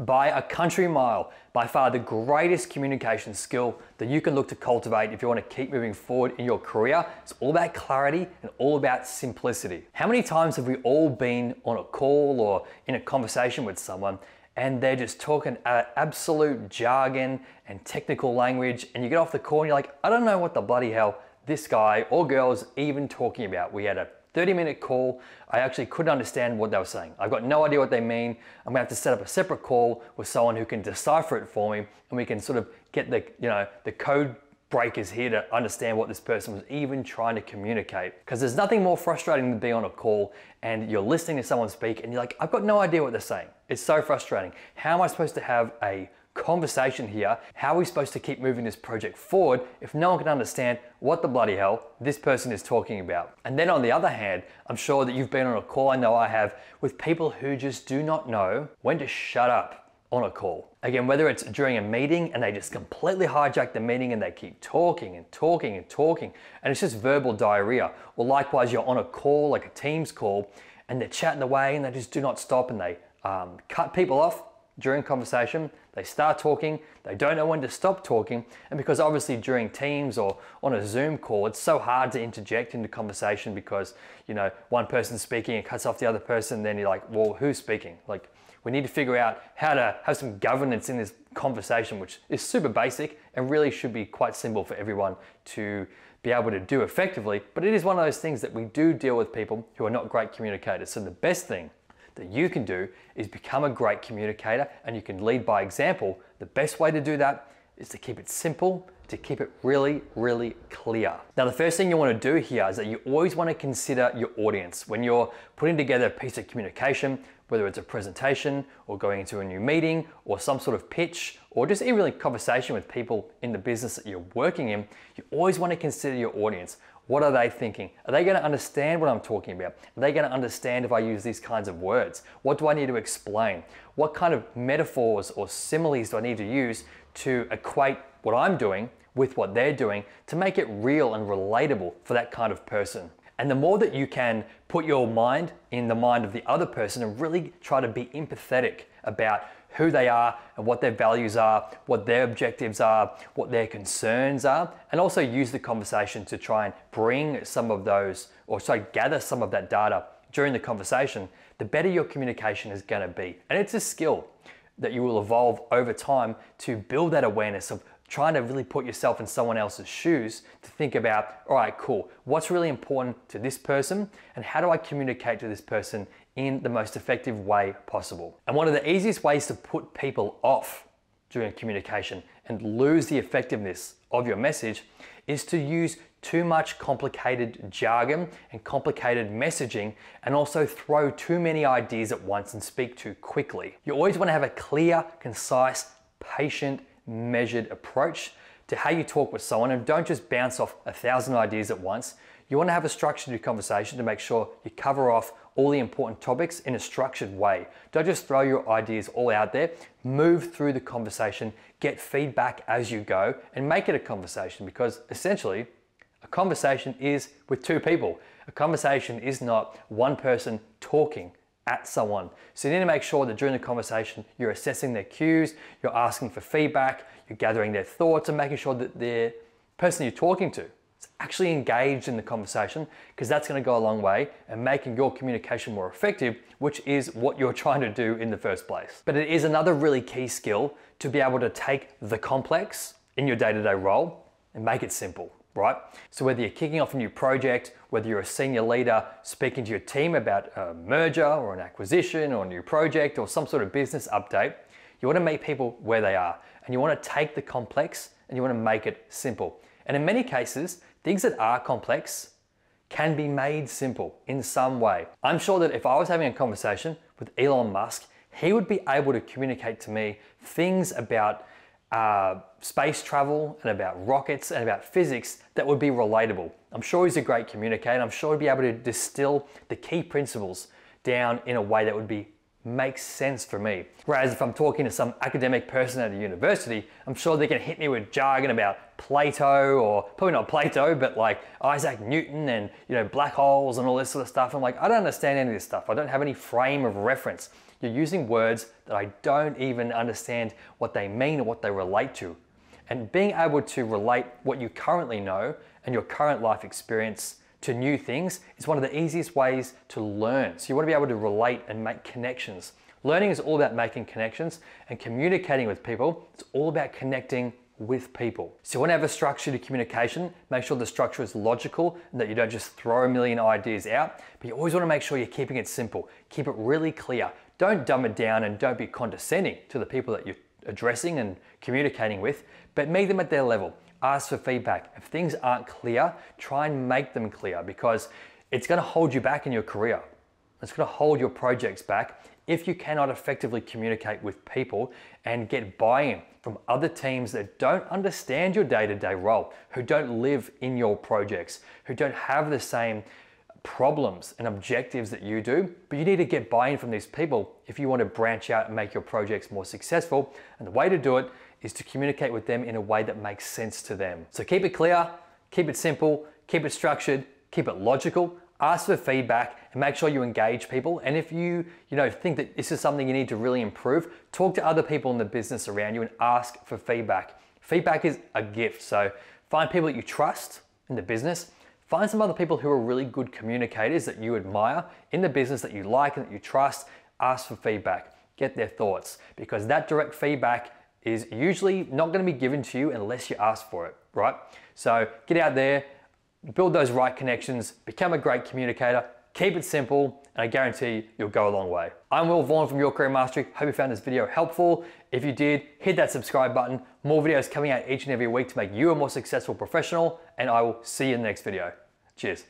by a country mile, by far the greatest communication skill that you can look to cultivate if you want to keep moving forward in your career. It's all about clarity and all about simplicity. How many times have we all been on a call or in a conversation with someone and they're just talking absolute jargon and technical language and you get off the call and you're like, I don't know what the bloody hell this guy or girl is even talking about. We had a 30 minute call. I actually couldn't understand what they were saying. I've got no idea what they mean. I'm gonna have to set up a separate call with someone who can decipher it for me and we can sort of get the, you know, the code breakers here to understand what this person was even trying to communicate. Because there's nothing more frustrating than being on a call and you're listening to someone speak and you're like, I've got no idea what they're saying. It's so frustrating. How am I supposed to have a conversation here. How are we supposed to keep moving this project forward if no one can understand what the bloody hell this person is talking about? And then on the other hand, I'm sure that you've been on a call, I know I have, with people who just do not know when to shut up on a call. Again, whether it's during a meeting and they just completely hijack the meeting and they keep talking and talking and talking, and it's just verbal diarrhea. Or likewise, you're on a call, like a Teams call, and they're chatting away and they just do not stop and they um, cut people off during conversation, they start talking, they don't know when to stop talking, and because obviously during Teams or on a Zoom call, it's so hard to interject into conversation because, you know, one person's speaking and cuts off the other person, then you're like, well, who's speaking? Like, we need to figure out how to have some governance in this conversation, which is super basic and really should be quite simple for everyone to be able to do effectively. But it is one of those things that we do deal with people who are not great communicators. So the best thing that you can do is become a great communicator and you can lead by example. The best way to do that is to keep it simple, to keep it really, really clear. Now, the first thing you want to do here is that you always want to consider your audience. When you're putting together a piece of communication, whether it's a presentation or going into a new meeting or some sort of pitch or just even a conversation with people in the business that you're working in, you always want to consider your audience. What are they thinking? Are they going to understand what I'm talking about? Are they going to understand if I use these kinds of words? What do I need to explain? What kind of metaphors or similes do I need to use to equate what I'm doing with what they're doing to make it real and relatable for that kind of person? And the more that you can put your mind in the mind of the other person and really try to be empathetic about who they are and what their values are, what their objectives are, what their concerns are, and also use the conversation to try and bring some of those, or sorry, gather some of that data during the conversation, the better your communication is going to be. And it's a skill that you will evolve over time to build that awareness of trying to really put yourself in someone else's shoes to think about, all right, cool, what's really important to this person and how do I communicate to this person in the most effective way possible. And one of the easiest ways to put people off during communication and lose the effectiveness of your message is to use too much complicated jargon and complicated messaging and also throw too many ideas at once and speak too quickly. You always want to have a clear, concise, patient, measured approach to how you talk with someone and don't just bounce off a thousand ideas at once. You want to have a structured conversation to make sure you cover off all the important topics in a structured way. Don't just throw your ideas all out there. Move through the conversation, get feedback as you go, and make it a conversation because essentially, a conversation is with two people. A conversation is not one person talking at someone. So you need to make sure that during the conversation, you're assessing their cues, you're asking for feedback, you're gathering their thoughts, and making sure that the person you're talking to is actually engaged in the conversation, because that's going to go a long way and making your communication more effective, which is what you're trying to do in the first place. But it is another really key skill to be able to take the complex in your day to day role and make it simple right? So whether you're kicking off a new project, whether you're a senior leader speaking to your team about a merger or an acquisition or a new project or some sort of business update, you want to meet people where they are and you want to take the complex and you want to make it simple. And in many cases, things that are complex can be made simple in some way. I'm sure that if I was having a conversation with Elon Musk, he would be able to communicate to me things about uh, space travel and about rockets and about physics that would be relatable. I'm sure he's a great communicator. I'm sure he'd be able to distill the key principles down in a way that would be makes sense for me. Whereas if I'm talking to some academic person at a university, I'm sure they can hit me with jargon about Plato or probably not Plato, but like Isaac Newton and you know black holes and all this sort of stuff. I'm like, I don't understand any of this stuff. I don't have any frame of reference. you're using words that I don't even understand what they mean or what they relate to. And being able to relate what you currently know and your current life experience to new things is one of the easiest ways to learn. So you want to be able to relate and make connections. Learning is all about making connections and communicating with people. It's all about connecting with people. So you want to have a structure to communication, make sure the structure is logical and that you don't just throw a million ideas out, but you always want to make sure you're keeping it simple. Keep it really clear. Don't dumb it down and don't be condescending to the people that you're addressing and communicating with, but meet them at their level. Ask for feedback. If things aren't clear, try and make them clear because it's going to hold you back in your career. It's going to hold your projects back if you cannot effectively communicate with people and get buy in from other teams that don't understand your day to day role, who don't live in your projects, who don't have the same problems and objectives that you do, but you need to get buy in from these people if you want to branch out and make your projects more successful. And the way to do it is to communicate with them in a way that makes sense to them. So keep it clear, keep it simple, keep it structured, keep it logical, ask for feedback and make sure you engage people. And if you, you know, think that this is something you need to really improve, talk to other people in the business around you and ask for feedback. Feedback is a gift. So find people that you trust in the business. Find some other people who are really good communicators that you admire in the business that you like and that you trust. Ask for feedback. Get their thoughts because that direct feedback is usually not going to be given to you unless you ask for it, right? So get out there, build those right connections, become a great communicator, keep it simple, and I guarantee you'll go a long way. I'm Will Vaughan from Your Career Mastery. Hope you found this video helpful. If you did, hit that subscribe button. More videos coming out each and every week to make you a more successful professional, and I will see you in the next video. Cheers.